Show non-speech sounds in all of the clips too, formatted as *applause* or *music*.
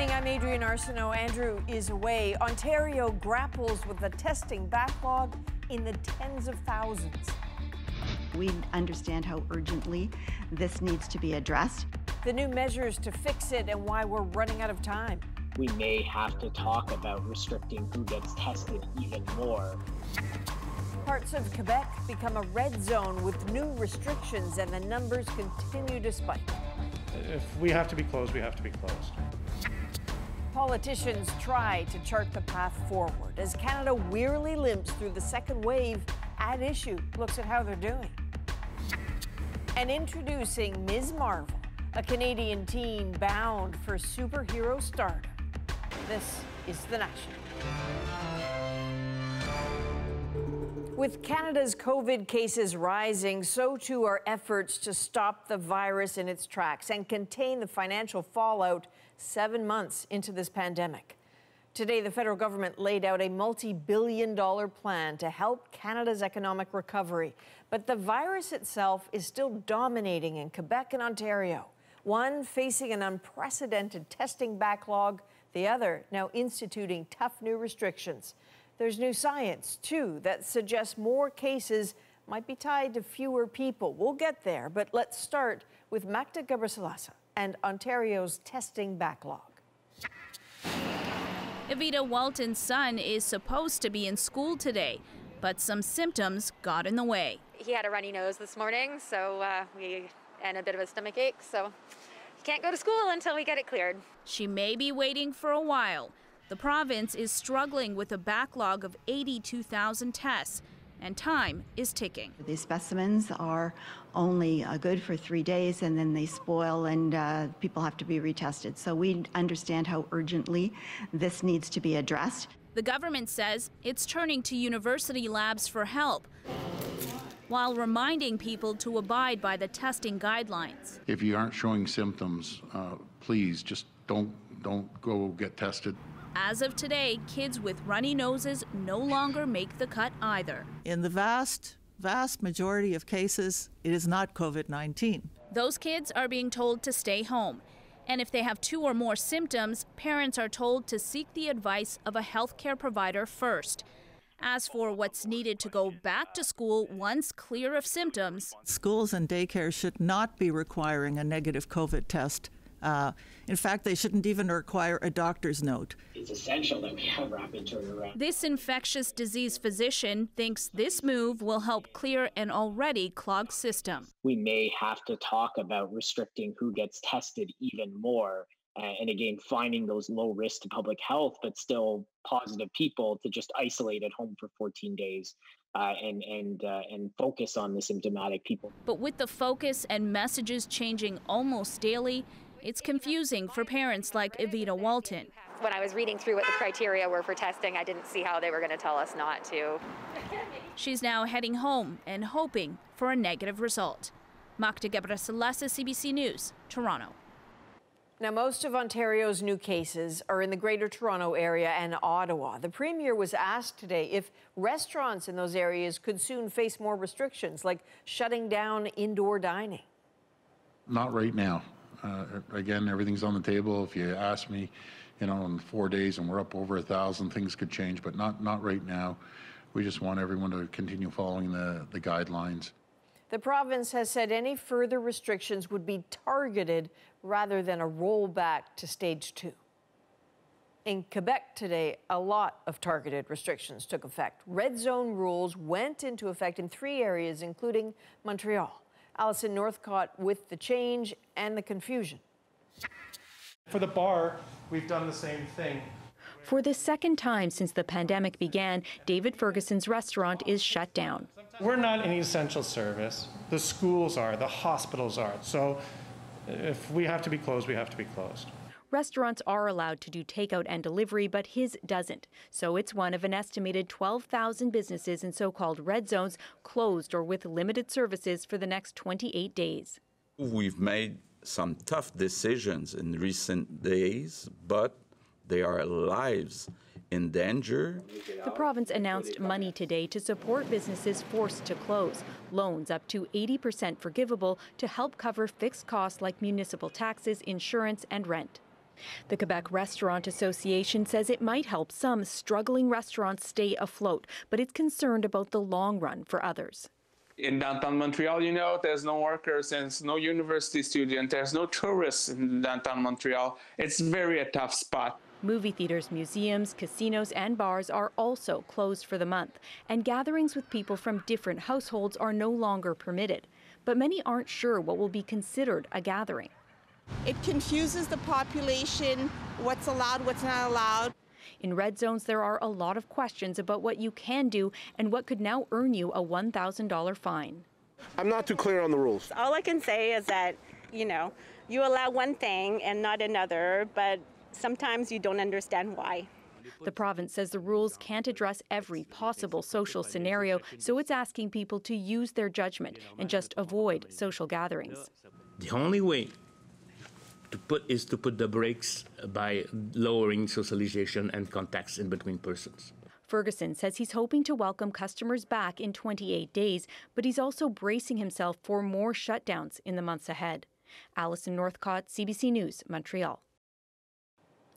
evening. I'm Adrienne Arsenault. Andrew is away. Ontario grapples with the testing backlog in the tens of thousands. We understand how urgently this needs to be addressed. The new measures to fix it and why we're running out of time. We may have to talk about restricting who gets tested even more. Parts of Quebec become a red zone with new restrictions, and the numbers continue to spike. If we have to be closed, we have to be closed. Politicians try to chart the path forward as Canada wearily limps through the second wave. At issue looks at how they're doing. And introducing Ms. Marvel, a Canadian teen bound for superhero stardom. This is The National. With Canada's COVID cases rising, so too are efforts to stop the virus in its tracks and contain the financial fallout seven months into this pandemic. Today, the federal government laid out a multi billion dollar plan to help Canada's economic recovery. But the virus itself is still dominating in Quebec and Ontario, one facing an unprecedented testing backlog, the other now instituting tough new restrictions. There's new science, too, that suggests more cases might be tied to fewer people. We'll get there, but let's start with Makda Ghebreslassie and Ontario's testing backlog. Evita Walton's son is supposed to be in school today, but some symptoms got in the way. He had a runny nose this morning, so uh, we and a bit of a stomach ache, so he can't go to school until we get it cleared. She may be waiting for a while. The province is struggling with a backlog of 82,000 tests, and time is ticking. These specimens are only uh, good for three days and then they spoil and uh, people have to be retested. So we understand how urgently this needs to be addressed. The government says it's turning to university labs for help while reminding people to abide by the testing guidelines. If you aren't showing symptoms, uh, please just don't don't go get tested. As of today, kids with runny noses no longer make the cut either. In the vast, vast majority of cases, it is not COVID 19. Those kids are being told to stay home. And if they have two or more symptoms, parents are told to seek the advice of a healthcare provider first. As for what's needed to go back to school once clear of symptoms, schools and daycare should not be requiring a negative COVID test uh, in fact, they shouldn't even require a doctor's note. It's essential that we have rapid turnaround. This infectious disease physician thinks this move will help clear an already clogged system. We may have to talk about restricting who gets tested even more. Uh, and again, finding those low risk to public health, but still positive people to just isolate at home for 14 days. Uh, and and uh, and focus on the symptomatic people. But with the focus and messages changing almost daily, it's confusing for parents like Evita Walton. When I was reading through what the criteria were for testing, I didn't see how they were going to tell us not to. She's now heading home and hoping for a negative result. Makda Ghebreslassie, CBC News, Toronto. Now, most of Ontario's new cases are in the Greater Toronto Area and Ottawa. The Premier was asked today if restaurants in those areas could soon face more restrictions, like shutting down indoor dining. Not right now. Uh, again, everything's on the table. If you ask me, you know, in four days and we're up over a thousand, things could change, but not not right now. We just want everyone to continue following the, the guidelines. The province has said any further restrictions would be targeted rather than a rollback to stage two. In Quebec today, a lot of targeted restrictions took effect. Red zone rules went into effect in three areas, including Montreal. Alison Northcott with the change and the confusion. For the bar, we've done the same thing. For the second time since the pandemic began, David Ferguson's restaurant is shut down. We're not an essential service. The schools are, the hospitals are. So if we have to be closed, we have to be closed. Restaurants are allowed to do takeout and delivery, but his doesn't. So it's one of an estimated 12,000 businesses in so called red zones closed or with limited services for the next 28 days. We've made some tough decisions in recent days, but they are lives in danger. The province announced money today to support businesses forced to close. Loans up to 80% forgivable to help cover fixed costs like municipal taxes, insurance, and rent. The Quebec Restaurant Association says it might help some struggling restaurants stay afloat, but it's concerned about the long run for others. In downtown Montreal, you know, there's no workers, there's no university student, there's no tourists in downtown Montreal. It's very a tough spot. Movie theaters, museums, casinos, and bars are also closed for the month, and gatherings with people from different households are no longer permitted. But many aren't sure what will be considered a gathering. It confuses the population what's allowed, what's not allowed. In red zones, there are a lot of questions about what you can do and what could now earn you a $1,000 fine. I'm not too clear on the rules. All I can say is that, you know, you allow one thing and not another, but sometimes you don't understand why. The province says the rules can't address every possible social scenario, so it's asking people to use their judgment and just avoid social gatherings. The only way to put is to put the brakes by lowering socialization and contacts in between persons. Ferguson says he's hoping to welcome customers back in 28 days, but he's also bracing himself for more shutdowns in the months ahead. Alison Northcott, CBC News, Montreal.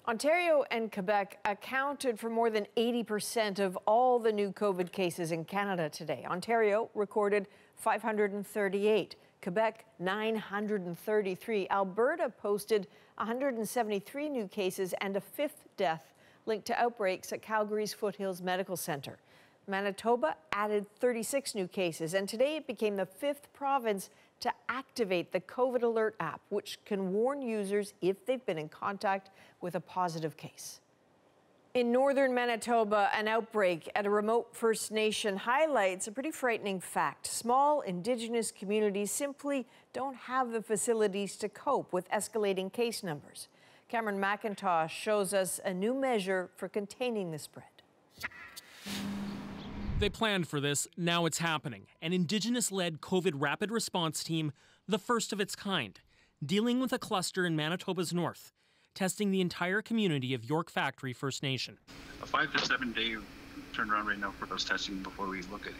Ontario and Quebec accounted for more than 80% of all the new COVID cases in Canada today. Ontario recorded 538. Quebec 933. Alberta posted 173 new cases and a fifth death linked to outbreaks at Calgary's Foothills Medical Centre. Manitoba added 36 new cases, and today it became the fifth province to activate the COVID Alert app, which can warn users if they've been in contact with a positive case. In northern Manitoba, an outbreak at a remote First Nation highlights a pretty frightening fact. Small Indigenous communities simply don't have the facilities to cope with escalating case numbers. Cameron McIntosh shows us a new measure for containing the spread. They planned for this, now it's happening. An Indigenous led COVID rapid response team, the first of its kind, dealing with a cluster in Manitoba's north testing the entire community of York Factory First Nation. A five to seven day turnaround right now for those testing before we look at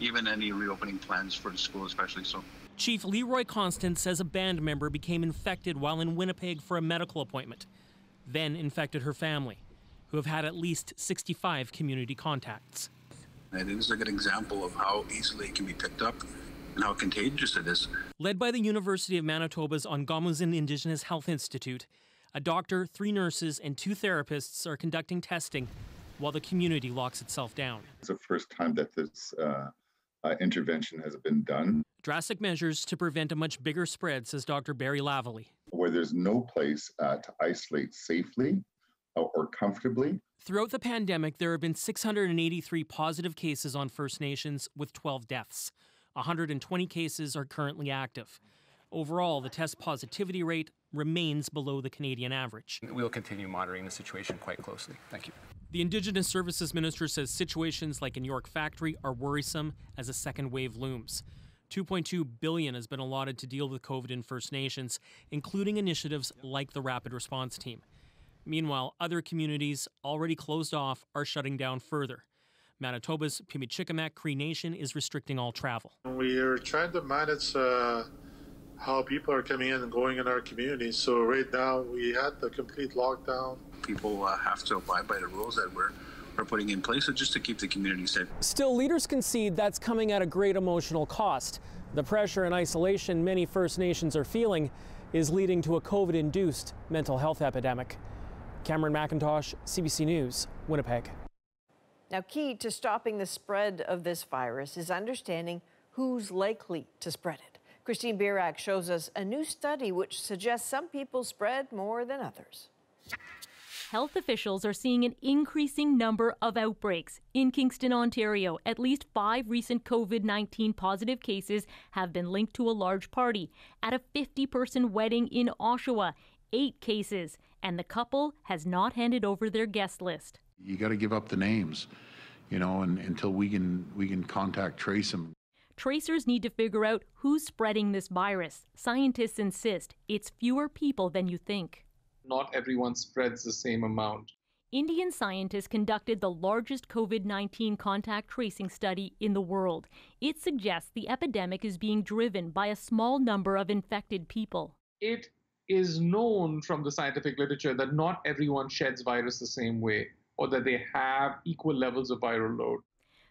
even any reopening plans for the school, especially so. Chief Leroy Constant says a band member became infected while in Winnipeg for a medical appointment, then infected her family, who have had at least 65 community contacts. And it is a good example of how easily it can be picked up and how contagious it is. Led by the University of Manitoba's Ongomiizwin Indigenous Health Institute, a doctor, three nurses, and two therapists are conducting testing while the community locks itself down. It's the first time that this uh, uh, intervention has been done. Drastic measures to prevent a much bigger spread, says Dr. Barry Lavallee. Where there's no place uh, to isolate safely uh, or comfortably. Throughout the pandemic, there have been 683 positive cases on First Nations with 12 deaths. 120 cases are currently active. Overall, the test positivity rate remains below the Canadian average. We'll continue monitoring the situation quite closely. Thank you. The Indigenous Services Minister says situations like in York Factory are worrisome as a second wave looms. 2.2 billion has been allotted to deal with COVID in First Nations, including initiatives like the Rapid Response Team. Meanwhile, other communities already closed off are shutting down further. Manitoba's Pimicikamak Cree Nation is restricting all travel. We are trying to manage uh, how people are coming in and going in our community. So right now we had the complete lockdown. People uh, have to abide by the rules that we're we're putting in place just to keep the community safe. Still, leaders concede that's coming at a great emotional cost. The pressure and isolation many First Nations are feeling is leading to a COVID induced mental health epidemic. Cameron McIntosh, CBC News, Winnipeg. Now, key to stopping the spread of this virus is understanding who's likely to spread it. Christine Birak shows us a new study which suggests some people spread more than others. Health officials are seeing an increasing number of outbreaks. In Kingston, Ontario, at least five recent COVID 19 positive cases have been linked to a large party. At a 50 person wedding in Oshawa, eight cases, and the couple has not handed over their guest list. You got to give up the names, you know, and, until we can we can contact trace them. Tracers need to figure out who's spreading this virus. Scientists insist it's fewer people than you think. Not everyone spreads the same amount. Indian scientists conducted the largest COVID 19 contact tracing study in the world. It suggests the epidemic is being driven by a small number of infected people. It is known from the scientific literature that not everyone sheds virus the same way or that they have equal levels of viral load.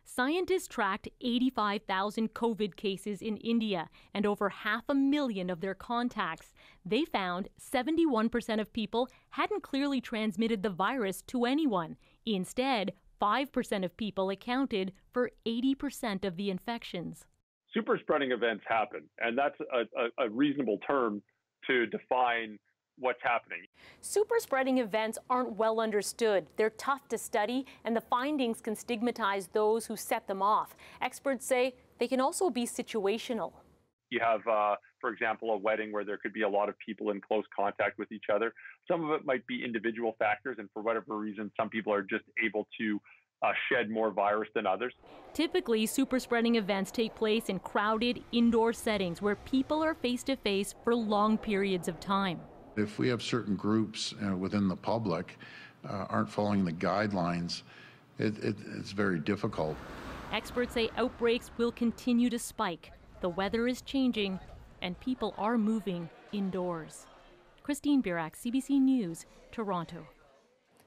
Scientists tracked 85,000 COVID cases in India and over half a million of their contacts. They found 71% of people hadn't clearly transmitted the virus to anyone. Instead, 5% of people accounted for 80% of the infections. Super spreading events happen, and that's a, a, a reasonable term to define what's happening. Super spreading events aren't well understood. They're tough to study, and the findings can stigmatize those who set them off. Experts say they can also be situational. You have, uh, for example, a wedding where there could be a lot of people in close contact with each other. Some of it might be individual factors, and for whatever reason, some people are just able to uh, shed more virus than others. Typically, super spreading events take place in crowded indoor settings where people are face to face for long periods of time. If we have certain groups uh, within the public uh, aren't following the guidelines, it, it, it's very difficult. Experts say outbreaks will continue to spike. The weather is changing, and people are moving indoors. Christine Birak, CBC News, Toronto.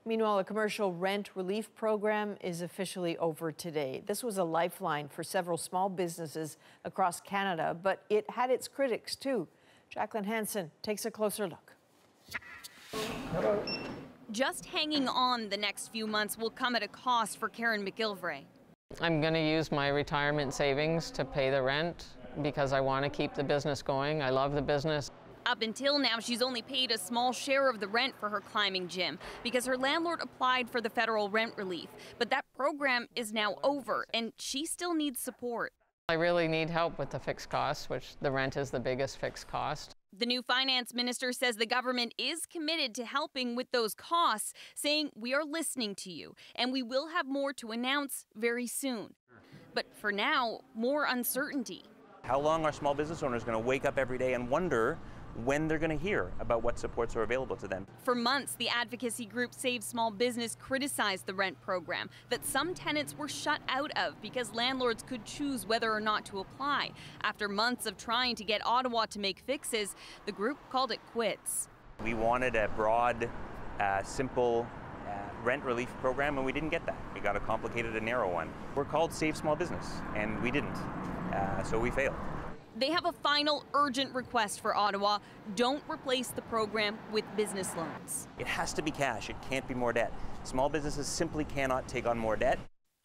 Meanwhile, a commercial rent relief program is officially over today. This was a lifeline for several small businesses across Canada, but it had its critics too. Jacqueline Hansen takes a closer look. Just hanging on the next few months will come at a cost for Karen McGilvray. I'm going to use my retirement savings to pay the rent because I want to keep the business going. I love the business. Up until now, she's only paid a small share of the rent for her climbing gym because her landlord applied for the federal rent relief. But that program is now over, and she still needs support. I really need help with the fixed costs, which the rent is the biggest fixed cost. The new finance minister says the government is committed to helping with those costs, saying, We are listening to you, and we will have more to announce very soon. But for now, more uncertainty. How long are small business owners going to wake up every day and wonder when they're going to hear about what supports are available to them. For months, the advocacy group Save Small Business criticized the rent program that some tenants were shut out of because landlords could choose whether or not to apply. After months of trying to get Ottawa to make fixes, the group called it quits. We wanted a broad, uh, simple uh, rent relief program, and we didn't get that. We got a complicated and narrow one. We're called Save Small Business, and we didn't. Uh, so we failed. They have a final urgent request for Ottawa. Don't replace the program with business loans. It has to be cash. It can't be more debt. Small businesses simply cannot take on more debt.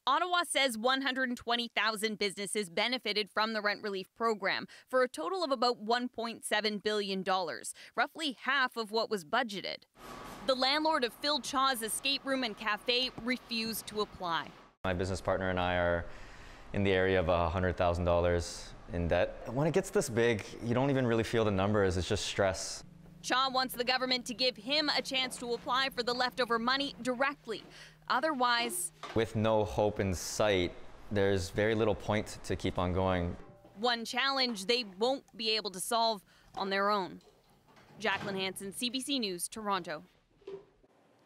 Ottawa says 120,000 businesses benefited from the rent relief program for a total of about $1.7 billion, roughly half of what was budgeted. The landlord of Phil Chaw's escape room and cafe refused to apply. My business partner and I are in the area of $100,000 in debt. When it gets this big, you don't even really feel the numbers, it's just stress. Chaw wants the government to give him a chance to apply for the leftover money directly. Otherwise, with no hope in sight, there's very little point to keep on going. One challenge they won't be able to solve on their own. Jacqueline Hansen, CBC News, Toronto.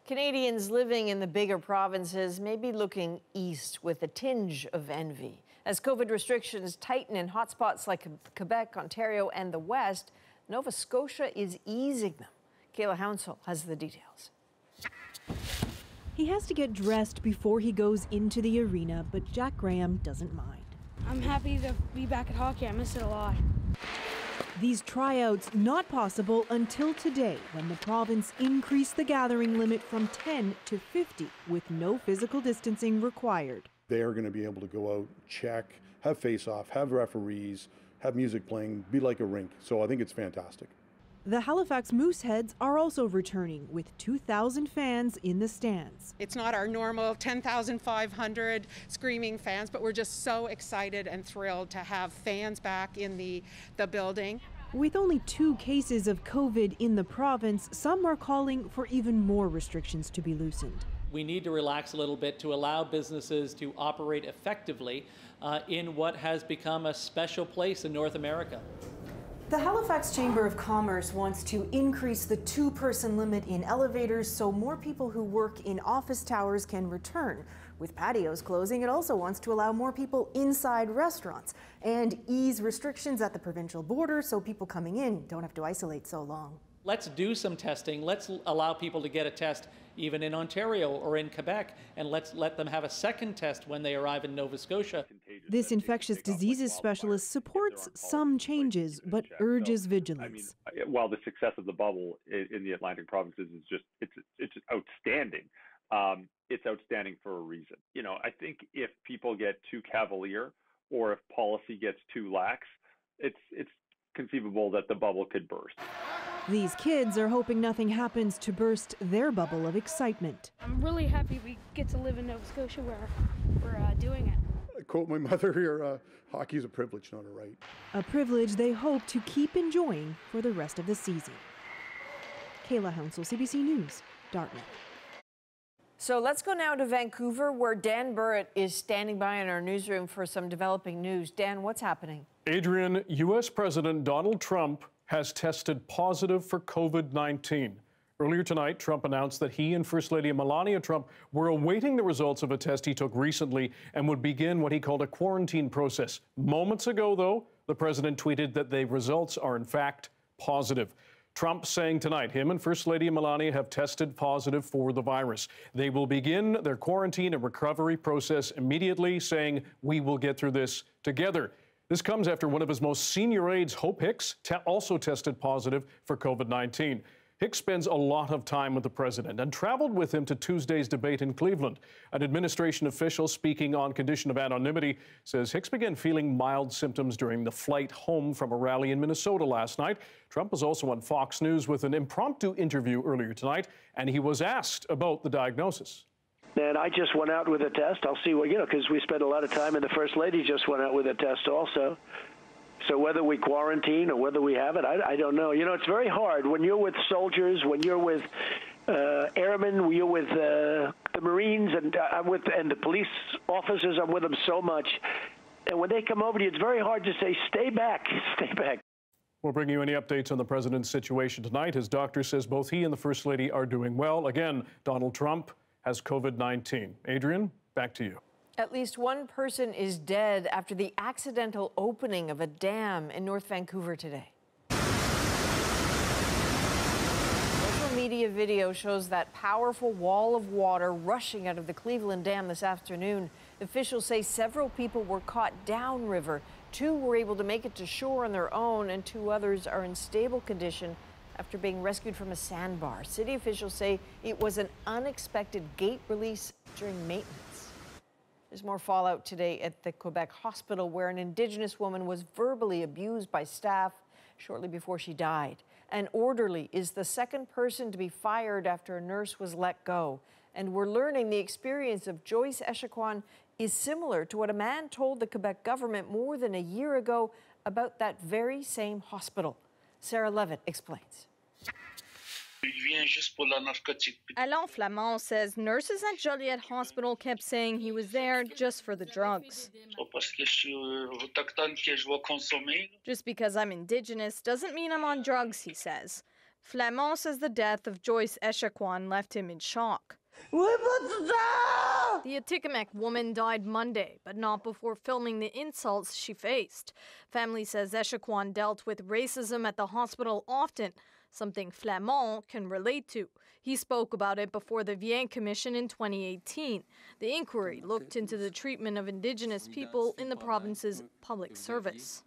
Canadians living in the bigger provinces may be looking east with a tinge of envy. As COVID restrictions tighten in hotspots like Quebec, Ontario, and the West, Nova Scotia is easing them. Kayla Hounsell has the details. He has to get dressed before he goes into the arena, but Jack Graham doesn't mind. I'm happy to be back at hockey. I miss it a lot. These tryouts not possible until today when the province increased the gathering limit from 10 to 50 with no physical distancing required. They are going to be able to go out, check, have face off, have referees, have music playing, be like a rink. So I think it's fantastic. The Halifax Mooseheads are also returning with 2,000 fans in the stands. It's not our normal 10,500 screaming fans, but we're just so excited and thrilled to have fans back in the, the building. With only two cases of COVID in the province, some are calling for even more restrictions to be loosened we need to relax a little bit to allow businesses to operate effectively uh, in what has become a special place in North America. The Halifax Chamber of Commerce wants to increase the two person limit in elevators so more people who work in office towers can return. With patios closing, it also wants to allow more people inside restaurants and ease restrictions at the provincial border so people coming in don't have to isolate so long. Let's do some testing. Let's allow people to get a test even in Ontario or in Quebec, and let's let them have a second test when they arrive in Nova Scotia. This infectious diseases specialist supports some changes, but urges vigilance. I mean, while the success of the bubble in, in the Atlantic provinces is just it's it's outstanding, um, it's outstanding for a reason. You know, I think if people get too cavalier or if policy gets too lax, it's it's conceivable that the bubble could burst. These kids are hoping nothing happens to burst their bubble of excitement. I'm really happy we get to live in Nova Scotia where we're uh, doing it. I quote my *laughs* mother here uh, hockey is a privilege, not a right. A privilege they hope to keep enjoying for the rest of the season. Kayla Hounsell, CBC News, Dartmouth. So let's go now to Vancouver, where Dan Burritt is standing by in our newsroom for some developing news. Dan, what's happening? Adrienne, U.S. President Donald Trump has tested positive for COVID 19. Earlier tonight, Trump announced that he and First Lady Melania Trump were awaiting the results of a test he took recently and would begin what he called a quarantine process. Moments ago, though, the president tweeted that the results are in fact positive. Trump saying tonight him and First Lady Melania have tested positive for the virus. They will begin their quarantine and recovery process immediately, saying, We will get through this together. This comes after one of his most senior aides, Hope Hicks, te also tested positive for COVID 19. Hicks spends a lot of time with the president and traveled with him to Tuesday's debate in Cleveland. An administration official speaking on condition of anonymity says Hicks began feeling mild symptoms during the flight home from a rally in Minnesota last night. Trump was also on Fox News with an impromptu interview earlier tonight, and he was asked about the diagnosis. And I just went out with a test. I'll see what, you know, because we spent a lot of time, and the First Lady just went out with a test also. So whether we quarantine or whether we have it, I, I don't know. You know, it's very hard when you're with soldiers, when you're with uh, airmen, you're with uh, the Marines, and uh, I'm with and the police officers. I'm with them so much, and when they come over to you, it's very hard to say, "Stay back, *laughs* stay back." We'll bring you any updates on the president's situation tonight. His doctor says both he and the first lady are doing well. Again, Donald Trump has COVID 19. Adrienne, back to you. At least one person is dead after the accidental opening of a dam in North Vancouver today. Social media video shows that powerful wall of water rushing out of the Cleveland Dam this afternoon. Officials say several people were caught downriver. Two were able to make it to shore on their own, and two others are in stable condition after being rescued from a sandbar. City officials say it was an unexpected gate release during maintenance. There's more fallout today at the Quebec hospital where an Indigenous woman was verbally abused by staff shortly before she died. An orderly is the second person to be fired after a nurse was let go. And we're learning the experience of Joyce Echaquan is similar to what a man told the Quebec government more than a year ago about that very same hospital. Sarah Levitt explains. Alain Flamand says nurses at Joliette Hospital kept saying he was there just for the drugs. Just because I'm indigenous doesn't mean I'm on drugs, he says. Flamand says the death of Joyce Echaquan left him in shock. The Atikamekw woman died Monday, but not before filming the insults she faced. Family says Echaquan dealt with racism at the hospital often, something Flamand can relate to. He spoke about it before the Viens Commission in 2018. The inquiry looked into the treatment of Indigenous people in the province's public service.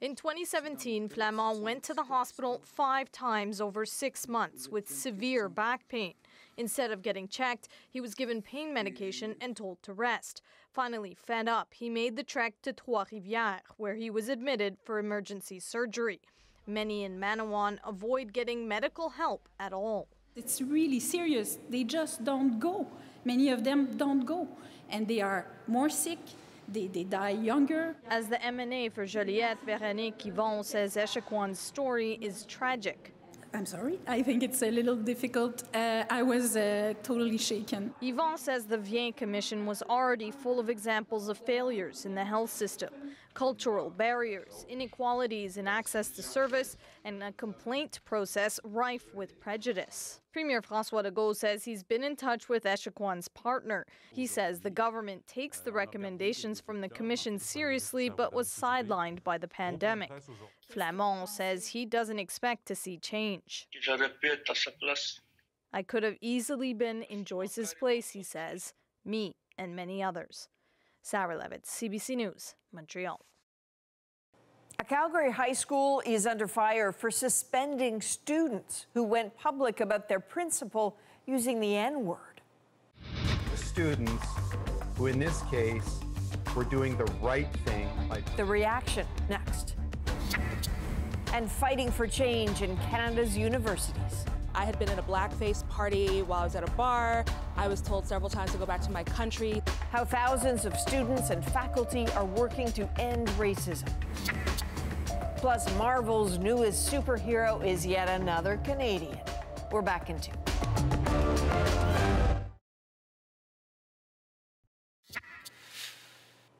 In 2017, Flamand went to the hospital five times over six months with severe back pain. Instead of getting checked, he was given pain medication and told to rest. Finally, fed up, he made the trek to Trois-Rivières, where he was admitted for emergency surgery. Many in Manawan avoid getting medical help at all. It's really serious. They just don't go. Many of them don't go, and they are more sick. They, they die younger. As the MNA for Joliette, Véronique Hivon says Echaquan's story is tragic. I'm sorry. I think it's a little difficult. Uh, I was uh, totally shaken. Hivon says the Viens Commission was already full of examples of failures in the health system. Cultural barriers, inequalities in access to service, and a complaint process rife with prejudice. Premier Francois Legault says he's been in touch with Echaquan's partner. He says the government takes the recommendations from the commission seriously but was sidelined by the pandemic. Flamand says he doesn't expect to see change. I could have easily been in Joyce's place, he says, me and many others. Sarah Levitt, CBC News, Montreal. A Calgary high school is under fire for suspending students who went public about their principal using the N word. The students, who in this case were doing the right thing. The reaction next. And fighting for change in Canada's universities. I had been at a blackface party while I was at a bar. I was told several times to go back to my country. How thousands of students and faculty are working to end racism. Plus, Marvel's newest superhero is yet another Canadian. We're back in two.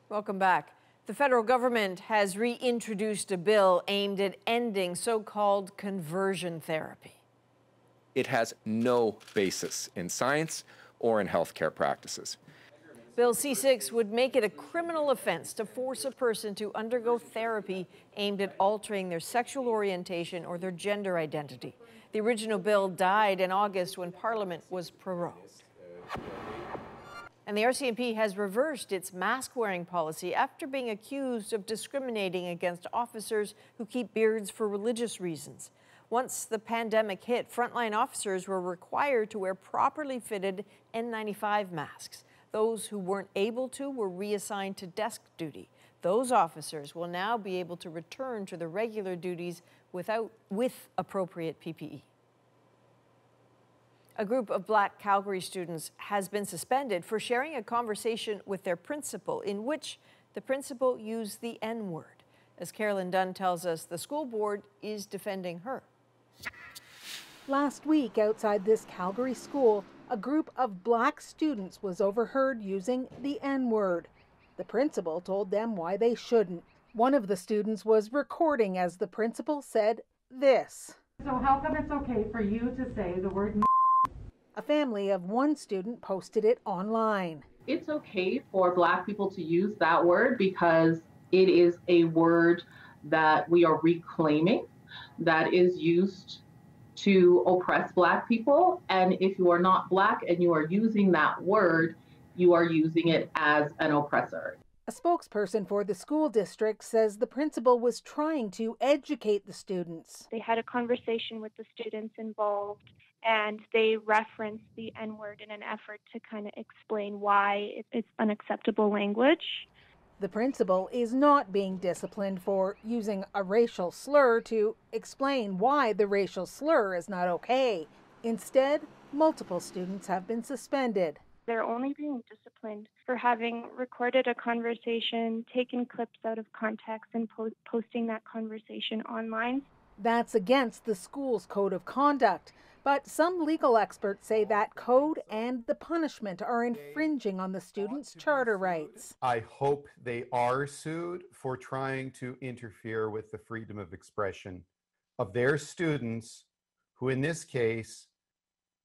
Welcome back. The federal government has reintroduced a bill aimed at ending so called conversion therapy. It has no basis in science or in healthcare practices. Bill C 6 would make it a criminal offense to force a person to undergo therapy aimed at altering their sexual orientation or their gender identity. The original bill died in August when Parliament was prorogued. And the RCMP has reversed its mask wearing policy after being accused of discriminating against officers who keep beards for religious reasons. Once the pandemic hit, frontline officers were required to wear properly fitted N95 masks. Those who weren't able to were reassigned to desk duty. Those officers will now be able to return to their regular duties without, with appropriate PPE. A group of black Calgary students has been suspended for sharing a conversation with their principal in which the principal used the N word. As Carolyn Dunn tells us, the school board is defending her. Last week, outside this Calgary school, a group of black students was overheard using the N word. The principal told them why they shouldn't. One of the students was recording as the principal said this. So, how come it's okay for you to say the word? A family of one student posted it online. It's okay for black people to use that word because it is a word that we are reclaiming that is used to oppress black people. And if you are not black and you are using that word, you are using it as an oppressor. A spokesperson for the school district says the principal was trying to educate the students. They had a conversation with the students involved and they referenced the N word in an effort to kind of explain why it's unacceptable language. The principal is not being disciplined for using a racial slur to explain why the racial slur is not okay. Instead, multiple students have been suspended. They're only being disciplined for having recorded a conversation, taken clips out of context, and po- posting that conversation online. That's against the school's code of conduct. But some legal experts say that code and the punishment are infringing on the students' charter rights. I hope they are sued for trying to interfere with the freedom of expression of their students, who in this case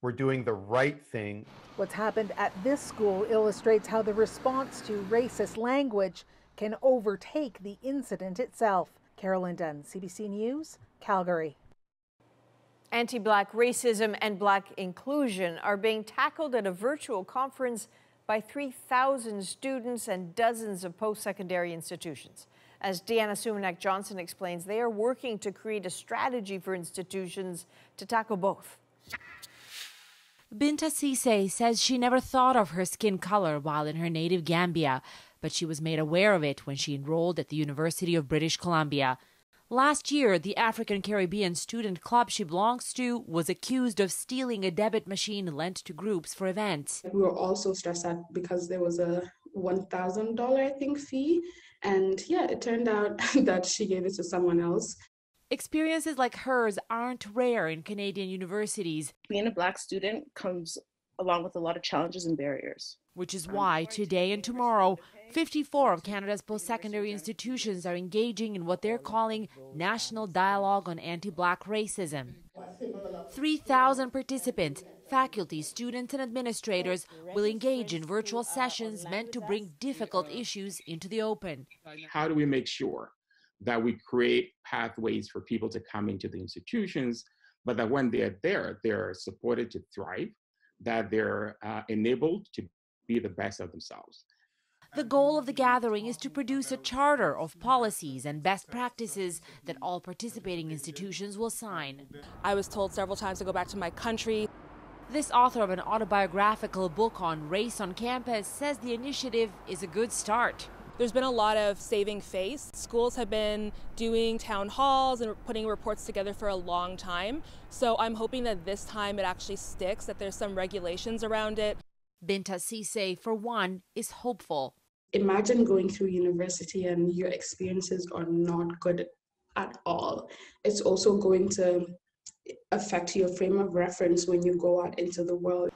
were doing the right thing. What's happened at this school illustrates how the response to racist language can overtake the incident itself. Carolyn Dunn, CBC News, Calgary. Anti black racism and black inclusion are being tackled at a virtual conference by 3,000 students and dozens of post secondary institutions. As Deana Sumanac-Johnson explains, they are working to create a strategy for institutions to tackle both. Binta Sise says she never thought of her skin color while in her native Gambia, but she was made aware of it when she enrolled at the University of British Columbia. Last year, the African Caribbean student club she belongs to was accused of stealing a debit machine lent to groups for events. We were also stressed out because there was a $1,000, I think, fee. And yeah, it turned out *laughs* that she gave it to someone else. Experiences like hers aren't rare in Canadian universities. Being a Black student comes along with a lot of challenges and barriers. Which is why today and tomorrow, 54 of Canada's post secondary institutions are engaging in what they're calling National Dialogue on Anti Black Racism. 3,000 participants, faculty, students, and administrators will engage in virtual sessions meant to bring difficult issues into the open. How do we make sure that we create pathways for people to come into the institutions, but that when they're there, they're supported to thrive, that they're uh, enabled to be the best of themselves? The goal of the gathering is to produce a charter of policies and best practices that all participating institutions will sign. I was told several times to go back to my country. This author of an autobiographical book on race on campus says the initiative is a good start. There's been a lot of saving face. Schools have been doing town halls and putting reports together for a long time. So I'm hoping that this time it actually sticks, that there's some regulations around it. Binta Sise, for one, is hopeful imagine going through university and your experiences are not good at all. It's also going to affect your frame of reference when you go out into the world.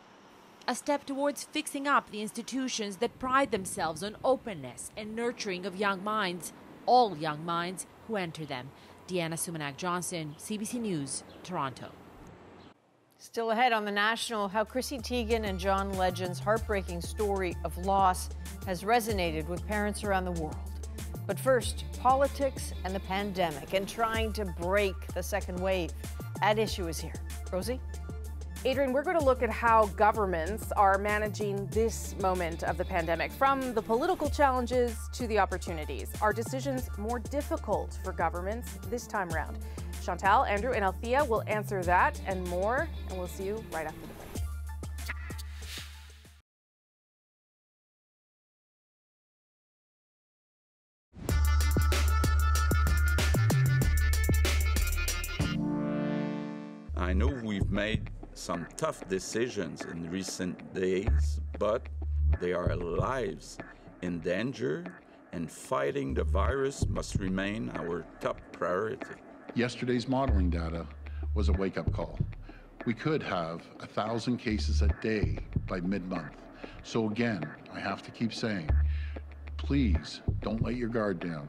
A step towards fixing up the institutions that pride themselves on openness and nurturing of young minds, all young minds who enter them. Deana Sumanac-Johnson, CBC News, Toronto. Still ahead on the National, how Chrissy Teigen and John Legend's heartbreaking story of loss has resonated with parents around the world. But first, politics and the pandemic and trying to break the second wave. At issue is here. Rosie? Adrienne, we're going to look at how governments are managing this moment of the pandemic, from the political challenges to the opportunities. Are decisions more difficult for governments this time around? Chantal, Andrew, and Althea will answer that and more, and we'll see you right after the break. I know we've made some tough decisions in recent days, but they are lives in danger, and fighting the virus must remain our top priority. Yesterday's modeling data was a wake up call. We could have a thousand cases a day by mid month. So, again, I have to keep saying, please don't let your guard down.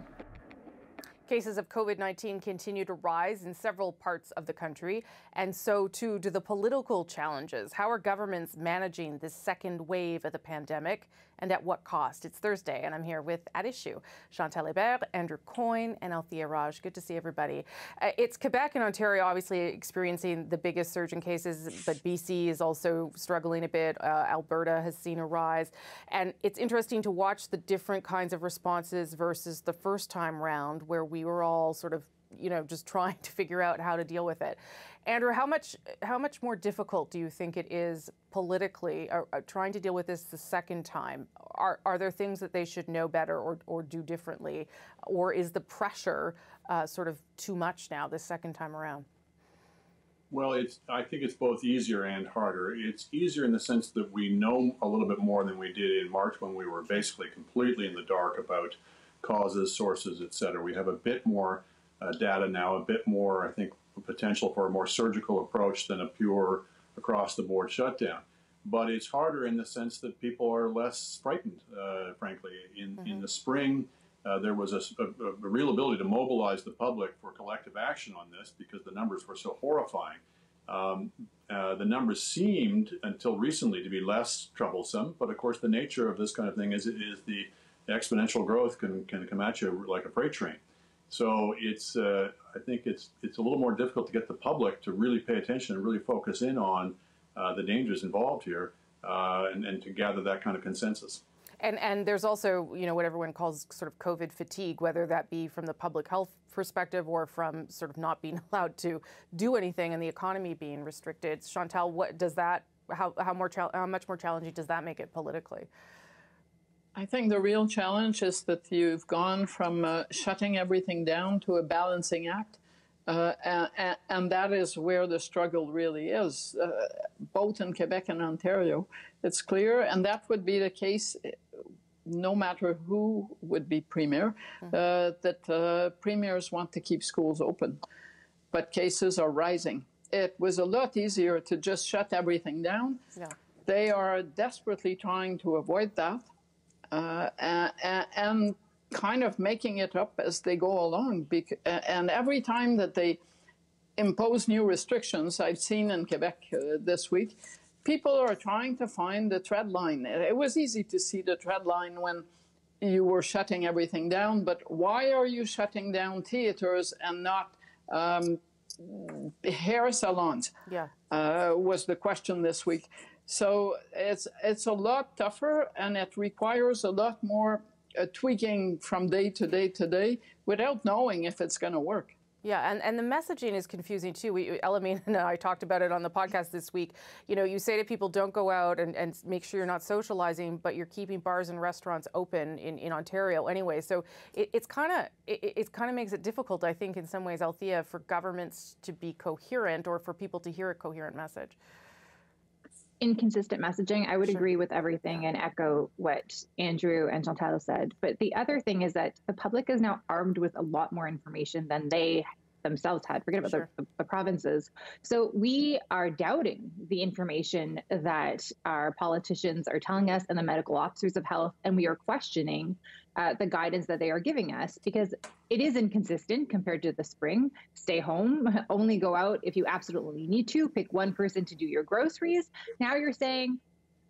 Cases of COVID 19 continue to rise in several parts of the country, and so too do the political challenges. How are governments managing this second wave of the pandemic, and at what cost? It's Thursday, and I'm here with At Issue Chantal Hébert, Andrew Coyne, and Althea Raj. Good to see everybody. Uh, it's Quebec and Ontario obviously experiencing the biggest surge in cases, but BC is also struggling a bit. Uh, Alberta has seen a rise. And it's interesting to watch the different kinds of responses versus the first time round, where we we were all sort of you know just *laughs* trying to figure out how to deal with it. Andrew, how much how much more difficult do you think it is politically uh, uh, trying to deal with this the second time? Are are there things that they should know better or or do differently, or is the pressure uh, sort of too much now this second time around? Well, it's I think it's both easier and harder. It's easier in the sense that we know a little bit more than we did in March when we were basically completely in the dark about causes, sources, et cetera. We have a bit more uh, data now, a bit more, I think, potential for a more surgical approach than a pure across the board shutdown. But it's harder in the sense that people are less frightened, uh, frankly. In, mm-hmm. in the spring, uh, there was a, a, a, real ability to mobilize the public for collective action on this because the numbers were so horrifying. Um, uh, the numbers seemed until recently to be less troublesome, but of course, the nature of this kind of thing is, is the exponential growth can, can come at you like a freight train. So it's, uh, I think it's, it's a little more difficult to get the public to really pay attention and really focus in on uh, the dangers involved here uh, and, and to gather that kind of consensus. And, and there's also, you know, what everyone calls sort of COVID fatigue, whether that be from the public health perspective or from sort of not being *laughs* allowed to do anything and the economy being restricted. Chantal, what does that, how, how, more how much more challenging does that make it politically? I think the real challenge is that you've gone from uh, shutting everything down to a balancing act. Uh, and, and, that is where the struggle really is, uh, both in Quebec and Ontario. It's clear, and that would be the case uh, no matter who would be premier, mm-hmm. uh, that uh, premiers want to keep schools open. But cases are rising. It was a lot easier to just shut everything down. Yeah. They are desperately trying to avoid that. Uh, and, and, kind of making it up as they go along. And every time that they impose new restrictions, I've seen in Quebec uh, this week, people are trying to find the tread line. It was easy to see the tread line when you were shutting everything down, but why are you shutting down theaters and not um, hair salons? Yeah, uh, was the question this week. So it's it's a lot tougher, and it requires a lot more uh, tweaking from day to day to day without knowing if it's going to work. Yeah, and, and the messaging is confusing too. We, Elamine and I talked about it on the podcast this week. You know, you say to people, don't go out and, and make sure you're not socializing, but you're keeping bars and restaurants open in, in Ontario anyway. So it, it's kind of it, it kind of makes it difficult, I think, in some ways, Althia, for governments to be coherent or for people to hear a coherent message inconsistent messaging. I would sure. agree with everything and echo what Andrew and Chantal said. But the other thing is that the public is now armed with a lot more information than they themselves had. Forget about sure. the, the, provinces. So we are doubting the information that our politicians are telling us and the medical officers of health, and we are questioning uh, the guidance that they are giving us because it is inconsistent compared to the spring. Stay home, only go out if you absolutely need to, pick one person to do your groceries. Now you're saying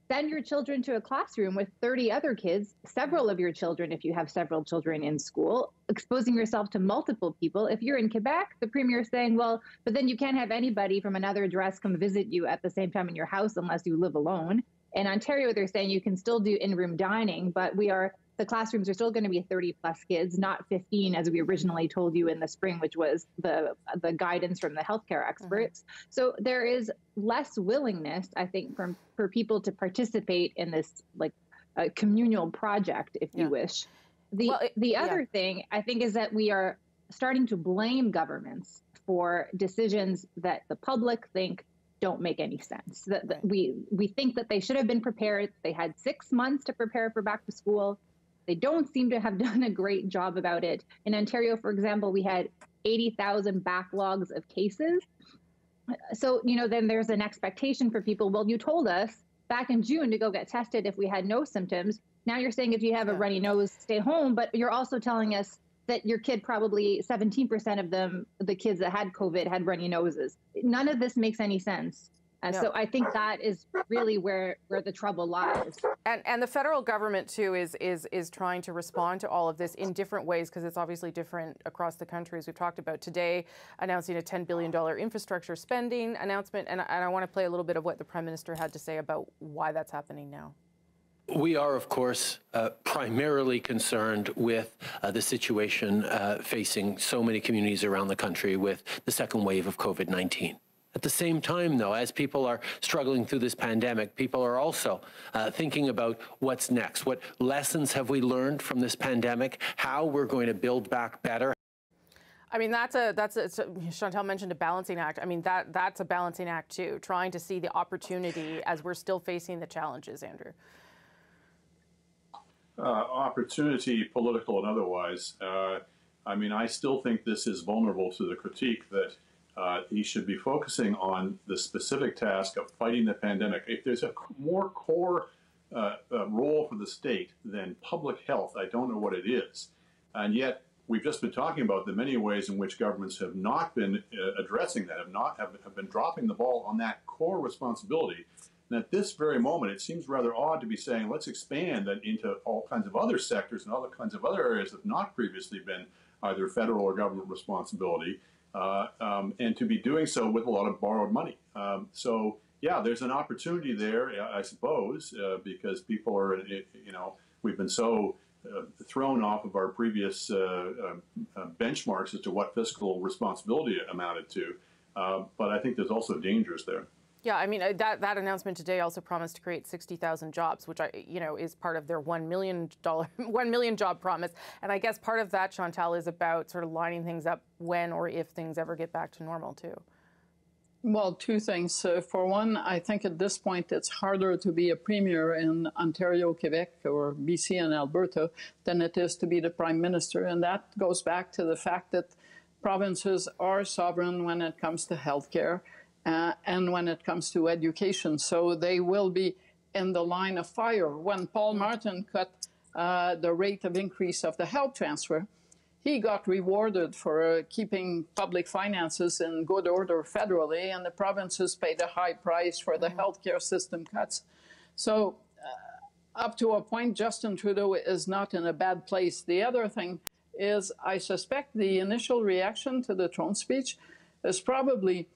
send your children to a classroom with 30 other kids, several of your children, if you have several children in school, exposing yourself to multiple people. If you're in Quebec, the premier is saying, well, but then you can't have anybody from another address come visit you at the same time in your house unless you live alone. In Ontario, they're saying you can still do in room dining, but we are the classrooms are still going to be 30 plus kids, not 15 as we originally told you in the spring, which was the the guidance from the healthcare mm-hmm. experts. Mm-hmm. So there is less willingness, I think, from for people to participate in this like a communal project, if yeah. you wish. The well, it, the other yeah. thing I think is that we are starting to blame governments for decisions that the public think don't make any sense. That, that, we we think that they should have been prepared. They had six months to prepare for back to school. They don't seem to have *laughs* done a great job about it. In Ontario, for example, we had 80,000 backlogs of cases. So, you know, then there's an expectation for people. Well, you told us back in June to go get tested if we had no symptoms. Now you're saying if you have a runny nose, stay home, but you're also telling us that your kid probably 17% of them, the kids that had COVID, had runny noses. None of this makes any sense. Uh, no. So I think that is really where where the trouble lies. And and the federal government too is is is trying to respond to all of this in different ways because it's obviously different across the country as we've talked about today, announcing a 10 billion dollar infrastructure spending announcement. And, and I want to play a little bit of what the prime minister had to say about why that's happening now. We are, of course, uh, primarily concerned with uh, the situation uh, facing so many communities around the country with the second wave of COVID 19. At the same time, though, as people are struggling through this pandemic, people are also uh, thinking about what's next. What lessons have we learned from this pandemic? How we're going to build back better. I mean, that's a that's a, Chantal mentioned a balancing act. I mean, that that's a balancing act too, trying to see the opportunity as we're still facing the challenges. Andrew. Uh, opportunity, political and otherwise. Uh, I mean, I still think this is vulnerable to the critique that uh, he should be focusing on the specific task of fighting the pandemic. If there's a more core uh, uh, role for the state than public health, I don't know what it is. And yet, we've just been talking about the many ways in which governments have not been uh, addressing that, have not have, have been dropping the ball on that core responsibility. And at this very moment, it seems rather odd to be saying, let's expand that into all kinds of other sectors and other kinds of other areas that have not previously been either federal or government responsibility uh, um, and to be doing so with a lot of borrowed money. Um, so yeah, there's an opportunity there, I suppose, uh, because people are, you know, we've been so uh, thrown off of our previous uh, uh, uh, benchmarks as to what fiscal responsibility amounted to. but I think there's also dangers there. Yeah, I mean uh, that that announcement today also promised to create 60,000 jobs, which I you know is part of their 1 million *laughs* dollar 1 million job promise. And I guess part of that Chantal is about sort of lining things up when or if things ever get back to normal too. Well, two things. Uh, for one, I think at this point it's harder to be a premier in Ontario, Quebec, or BC and Alberta than it is to be the prime minister. And that goes back to the fact that provinces are sovereign when it comes to health care uh, and when it comes to education. So they will be in the line of fire. When Paul Martin cut uh, the rate of increase of the health transfer, he got rewarded for uh, keeping public finances in good order federally, and the provinces paid a high price for the healthcare system cuts. So, uh, up to a point, Justin Trudeau is not in a bad place. The other thing is, I suspect the initial reaction to the throne speech is probably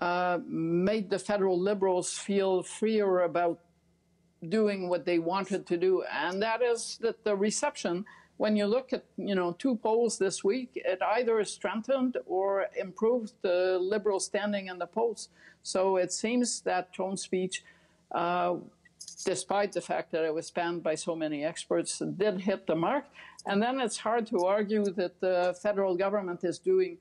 uh, made the federal liberals feel freer about doing what they wanted to do, and that is that the reception when you look at you know two polls this week, it either strengthened or improved the liberal standing in the polls. So it seems that throne speech, uh, despite the fact that it was panned by so many experts, did hit the mark. And then it's hard to argue that the federal government is doing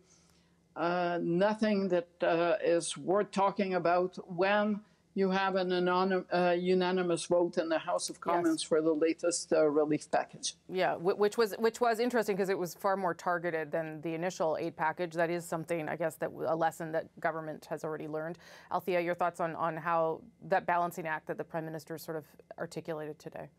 uh, nothing that uh, is worth talking about when you have an anonym, uh, unanimous vote in the House of Commons yes. for the latest uh, relief package. Yeah, which was which was interesting because it was far more targeted than the initial aid package. That is something, I guess, that a lesson that government has already learned. Althia, your thoughts on on how that balancing act that the Prime Minister sort of articulated today.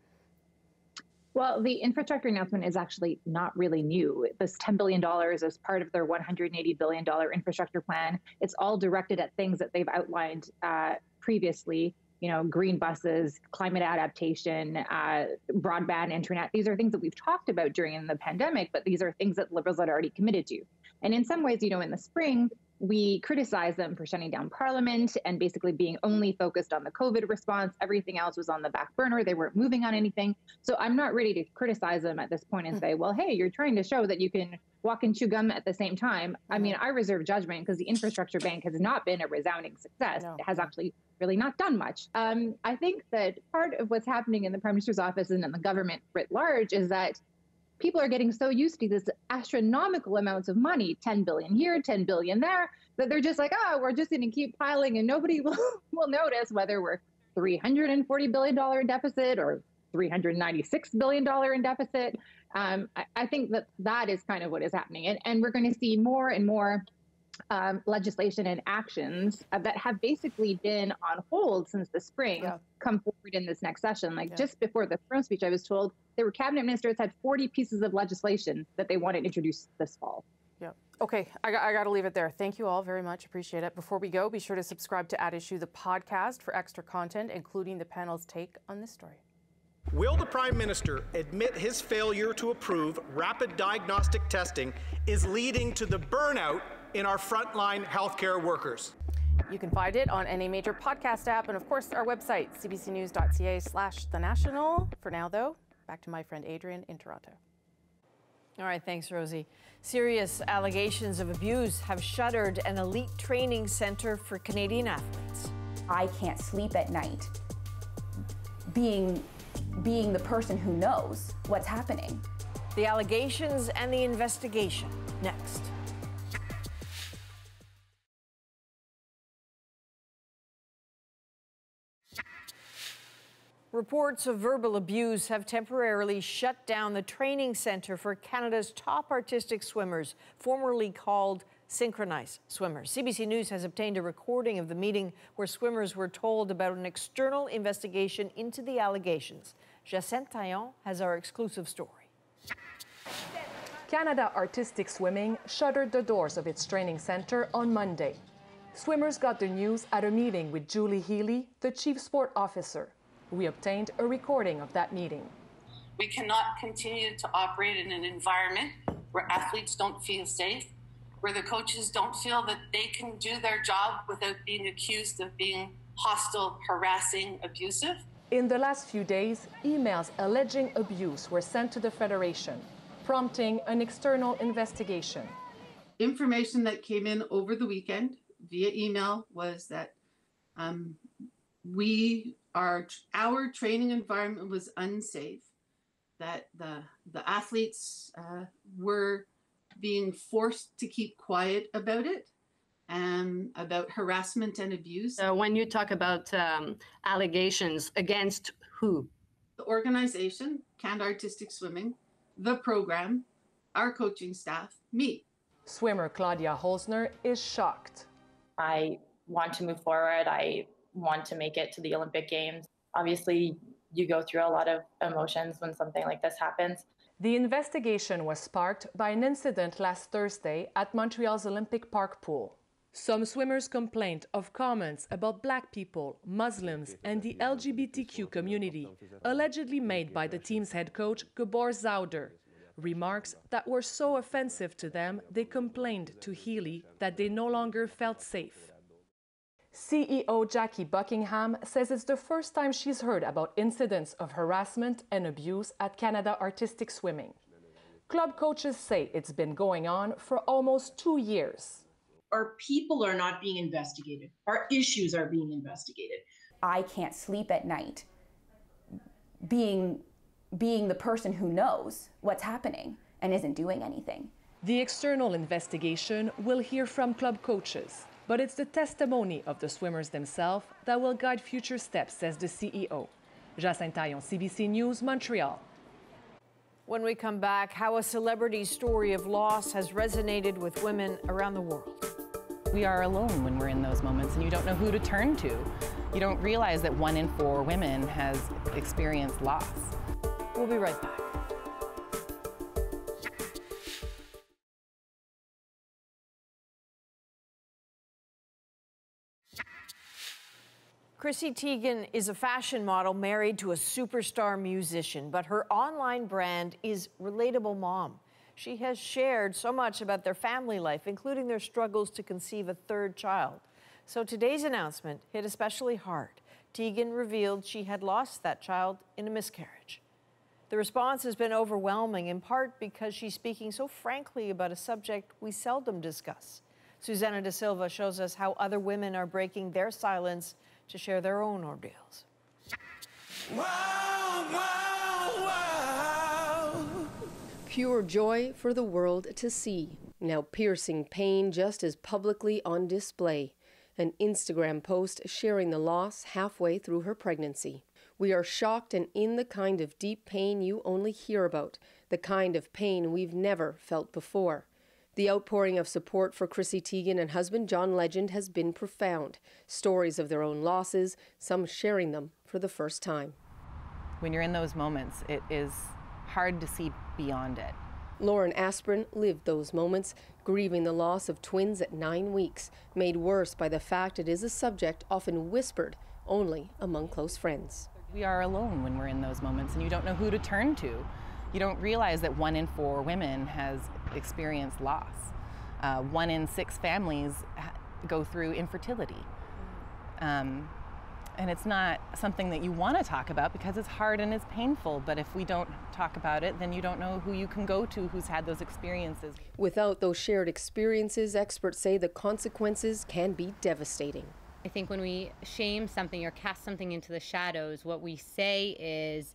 Well, the infrastructure announcement is actually not really new. This $10 billion is part of their $180 billion infrastructure plan. It's all directed at things that they've outlined uh, previously you know, green buses, climate adaptation, uh, broadband internet. These are things that we've talked about during the pandemic, but these are things that liberals had already committed to. And in some ways, you know, in the spring, we criticized them for shutting down parliament and basically being only focused on the COVID response. Everything else was on the back burner. They weren't moving on anything. So I'm not ready to criticize them at this point and say, well, hey, you're trying to show that you can walk and chew gum at the same time. I mean, I reserve judgment because the infrastructure bank has not been a resounding success. No. It has actually really not done much. Um, I think that part of what's happening in the prime minister's office and in the government writ large is that people are getting so used to this astronomical amounts of money 10 billion here 10 billion there that they're just like oh we're just going to keep piling and nobody *laughs* will, will notice whether we're 340 billion dollar in deficit or 396 billion dollar in deficit. Um, I, I, think that that is kind of what is happening and, and we're going to see more and more um, legislation and actions uh, that have basically been on hold since the spring yeah. come forward in this next session. Like yeah. just before the throne speech, I was told there were cabinet ministers had 40 pieces of legislation that they wanted introduced this fall. Yeah. Okay, I, I got to leave it there. Thank you all very much. Appreciate it. Before we go, be sure to subscribe to At Issue, the podcast, for extra content, including the panel's take on this story. Will the Prime Minister admit his failure to approve rapid diagnostic testing is leading to the burnout in our frontline healthcare workers. You can find it on any major podcast app and, of course, our website, cbcnews.ca slash the national. For now, though, back to my friend Adrienne in Toronto. All right, thanks, Rosie. Serious allegations of abuse have shuttered an elite training center for Canadian athletes. I can't sleep at night being, being the person who knows what's happening. The allegations and the investigation next. Reports of verbal abuse have temporarily shut down the training center for Canada's top artistic swimmers, formerly called Synchronize Swimmers. CBC News has obtained a recording of the meeting where swimmers were told about an external investigation into the allegations. Jacinthe Taillon has our exclusive story. Canada Artistic Swimming shuttered the doors of its training center on Monday. Swimmers got the news at a meeting with Julie Healy, the chief sport officer. We obtained a recording of that meeting. We cannot continue to operate in an environment where athletes don't feel safe, where the coaches don't feel that they can do their job without being accused of being hostile, harassing, abusive. In the last few days, emails alleging abuse were sent to the Federation, prompting an external investigation. Information that came in over the weekend via email was that um, we our our training environment was unsafe that the the athletes uh, were being forced to keep quiet about it and about harassment and abuse. So when you talk about um, allegations against who? The organization canada artistic swimming the program our coaching staff me. Swimmer claudia holzner is shocked. I want to move forward. I want to make it to the Olympic Games. Obviously, you go through a lot of emotions when something like this happens. The investigation was sparked by an incident last Thursday at Montreal's Olympic Park pool. Some swimmers complained of comments about black people, Muslims, and the LGBTQ community, allegedly made by the team's head coach, Gabor Szauder. Remarks that were so offensive to them, they complained to Healy that they no longer felt safe. CEO Jackie Buckingham says it's the first time she's heard about incidents of harassment and abuse at Canada Artistic Swimming. Club coaches say it's been going on for almost two years. Our people are not being investigated, our issues are being investigated. I can't sleep at night being, being the person who knows what's happening and isn't doing anything. The external investigation will hear from club coaches but it's the testimony of the swimmers themselves that will guide future steps, says the CEO. Jacinthe Taillon, CBC News, Montreal. When we come back, how a celebrity's story of loss has resonated with women around the world. We are alone when we're in those moments and you don't know who to turn to. You don't realize that one in four women has experienced loss. We'll be right back. Chrissy Teigen is a fashion model married to a superstar musician, but her online brand is Relatable Mom. She has shared so much about their family life, including their struggles to conceive a third child. So today's announcement hit especially hard. Teigen revealed she had lost that child in a miscarriage. The response has been overwhelming, in part because she's speaking so frankly about a subject we seldom discuss. Susana da Silva shows us how other women are breaking their silence to share their own ordeals. Wow, wow, wow. Pure joy for the world to see. Now piercing pain just as publicly on display. An Instagram post sharing the loss halfway through her pregnancy. We are shocked and in the kind of deep pain you only hear about, the kind of pain we've never felt before. The outpouring of support for Chrissy Teigen and husband John Legend has been profound. Stories of their own losses, some sharing them for the first time. When you're in those moments, it is hard to see beyond it. Lauren Aspirin lived those moments, grieving the loss of twins at nine weeks, made worse by the fact it is a subject often whispered only among close friends. We are alone when we're in those moments, and you don't know who to turn to you don't realize that one in four women has experienced loss. Uh, one in six families go through infertility. Um, and it's not something that you want to talk about because it's hard and it's painful. But if we don't talk about it, then you don't know who you can go to who's had those experiences. Without those shared experiences, experts say the consequences can be devastating. I think when we shame something or cast something into the shadows, what we say is,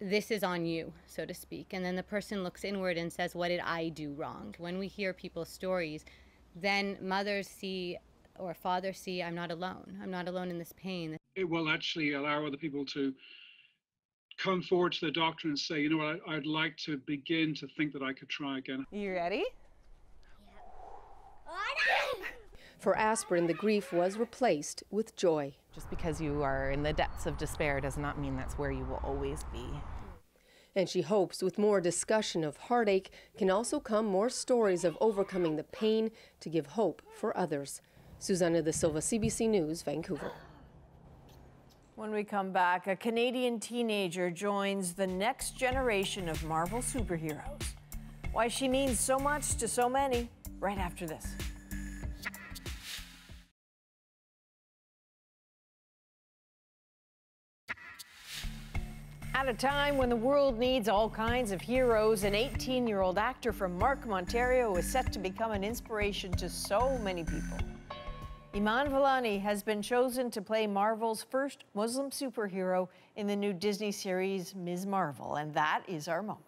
this is on you, so to speak. And then the person looks inward and says, What did I do wrong? When we hear people's stories, then mothers see or fathers see, I'm not alone. I'm not alone in this pain. It will actually allow other people to come forward to the doctor and say, You know what, I'd like to begin to think that I could try again. You ready? For aspirin, the grief was replaced with joy. Just because you are in the depths of despair does not mean that's where you will always be. And she hopes with more discussion of heartache can also come more stories of overcoming the pain to give hope for others. Susana De Silva, CBC News, Vancouver. When we come back, a Canadian teenager joins the next generation of Marvel superheroes. Why she means so much to so many, right after this. At a time when the world needs all kinds of heroes, an 18 year old actor from Markham, Ontario is set to become an inspiration to so many people. Iman Vellani has been chosen to play Marvel's first Muslim superhero in the new Disney series Ms. Marvel, and that is our moment.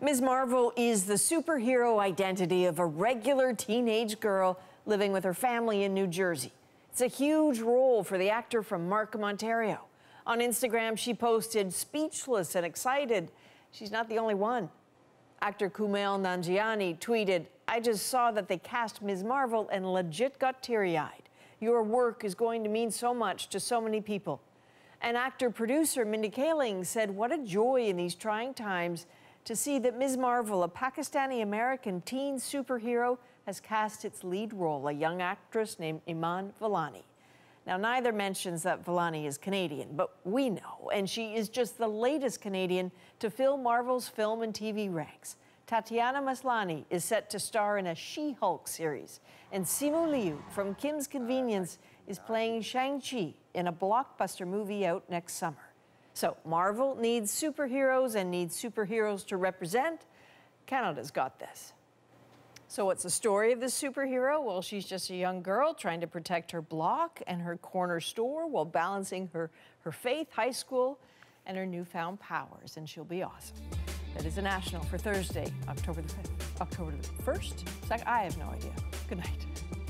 Ms. Marvel is the superhero identity of a regular teenage girl living with her family in New Jersey. It's a huge role for the actor from Markham, Ontario. On Instagram, she posted, speechless and excited. She's not the only one. Actor Kumail Nanjiani tweeted, I just saw that they cast Ms. Marvel and legit got teary eyed. Your work is going to mean so much to so many people. And actor producer Mindy Kaling said, What a joy in these trying times to see that Ms. Marvel, a Pakistani American teen superhero, has cast its lead role, a young actress named Iman Vellani. Now, neither mentions that Vellani is Canadian, but we know, and she is just the latest Canadian to fill Marvel's film and TV ranks. Tatiana Maslany is set to star in a She Hulk series, and Simu Liu from Kim's Convenience is playing Shang-Chi in a blockbuster movie out next summer. So, Marvel needs superheroes and needs superheroes to represent. Canada's got this. So, what's the story of this superhero? Well, she's just a young girl trying to protect her block and her corner store while balancing her, her faith, high school, and her newfound powers, and she'll be awesome. That is a national for Thursday, October the 5th. October the 1st? Second? I have no idea. Good night.